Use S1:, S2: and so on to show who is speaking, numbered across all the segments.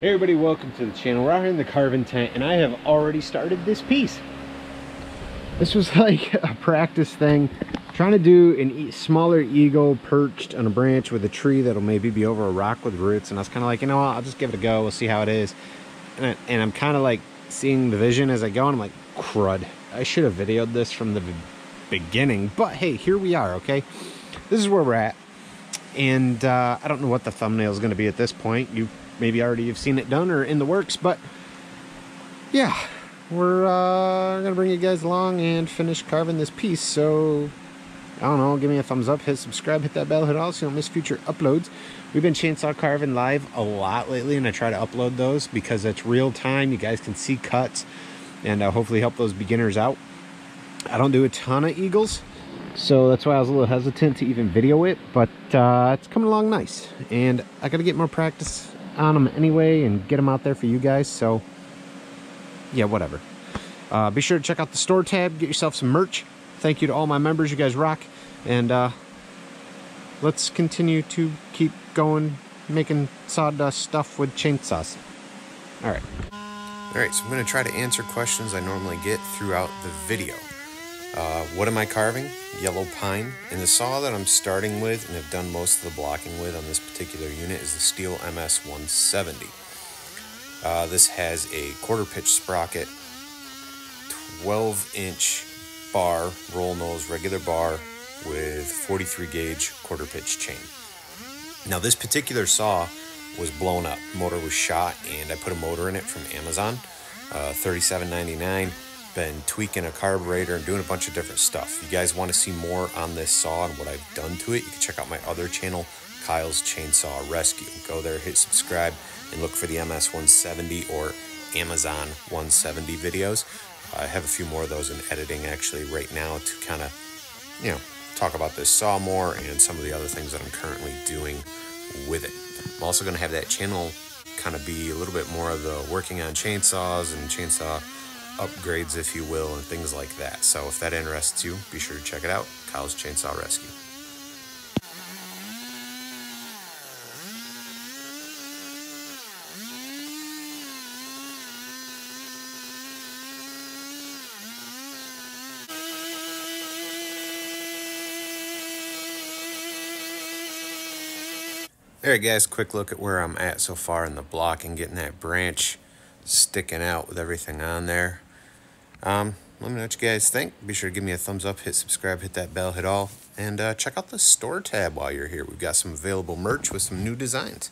S1: Hey everybody, welcome to the channel. We're out here in the carving tent and I have already started this piece. This was like a practice thing. Trying to do a e smaller eagle perched on a branch with a tree that'll maybe be over a rock with roots. And I was kind of like, you know what, I'll just give it a go. We'll see how it is. And, I, I'm kind of like seeing the vision as I go and I'm like, crud. I should have videoed this from the beginning. But hey, here we are, okay? This is where we're at. And uh, I don't know what the thumbnail is going to be at this point. You maybe already you've seen it done or in the works, but yeah, we're uh, gonna bring you guys along and finish carving this piece. So I don't know, give me a thumbs up, hit subscribe, hit that bell, hit all so you don't miss future uploads. We've been chainsaw carving live a lot lately, and I try to upload those because it's real time. You guys can see cuts and uh, hopefully help those beginners out. I don't do a ton of eagles, so that's why I was a little hesitant to even video it, but uh, it's coming along nice. And I gotta get more practice on them anyway and get them out there for you guys. So, yeah, whatever. Uh, be sure to check out the store tab, get yourself some merch. Thank you to all my members. You guys rock. And uh, let's continue to keep going, making sawdust stuff with chainsaws. All right.
S2: All right, so I'm going to try to answer questions I normally get throughout the video. Uh, what am I carving? Yellow pine. And the saw that I'm starting with and have done most of the blocking with on this particular unit is the Stihl MS 170. Uh, this has a quarter pitch sprocket, 12 inch bar, roll nose, regular bar with 43 gauge quarter pitch chain. Now this particular saw was blown up. Motor was shot and I put a motor in it from Amazon, uh, 37.99 been tweaking a carburetor and doing a bunch of different stuff. If you guys want to see more on this saw and what I've done to it, you can check out my other channel, Kyle's Chainsaw Rescue. Go there, hit subscribe, and look for the MS 170 or Amazon 170 videos. I have a few more of those in editing actually right now to kind of, you know, talk about this saw more and some of the other things that I'm currently doing with it. I'm also going to have that channel kind of be a little bit more of the working on chainsaws and chainsaw upgrades, if you will, and things like that. So if that interests you, be sure to check it out, Kyle's Chainsaw Rescue. Alright guys, quick look at where I'm at so far in the block and getting that branch sticking out with everything on there. Um, let me know what you guys think. Be sure to give me a thumbs up, hit subscribe, hit that bell, hit all, and uh, check out the store tab while you're here. We've got some available merch with some new designs.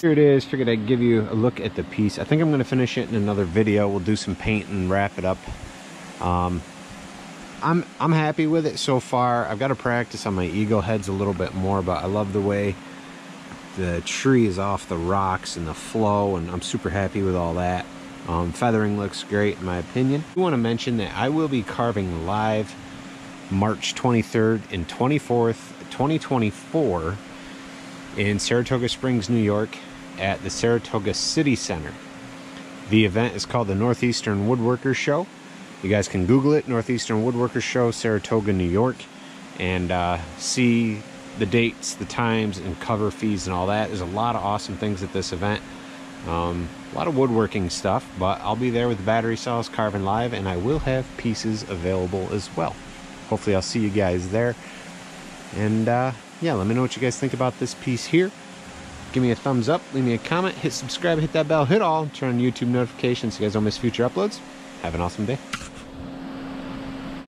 S1: Here it is, figured I'd give you a look at the piece. I think I'm gonna finish it in another video. We'll do some paint and wrap it up. Um, I'm, I'm happy with it so far. I've got to practice on my eagle heads a little bit more, but I love the way the tree is off the rocks and the flow, and I'm super happy with all that. Um, feathering looks great in my opinion. I want to mention that I will be carving live March 23rd and 24th, 2024 in Saratoga Springs, New York at the Saratoga City Center. The event is called the Northeastern Woodworkers Show. You guys can Google it, Northeastern Woodworkers Show, Saratoga, New York, and uh, see the dates, the times, and cover fees and all that. There's a lot of awesome things at this event. Um, a lot of woodworking stuff, but I'll be there with the battery cells carving live, and I will have pieces available as well. Hopefully, I'll see you guys there. And uh, yeah, let me know what you guys think about this piece here. Give me a thumbs up, leave me a comment, hit subscribe, hit that bell, hit all, turn on YouTube notifications so you guys don't miss future uploads. Have an awesome day.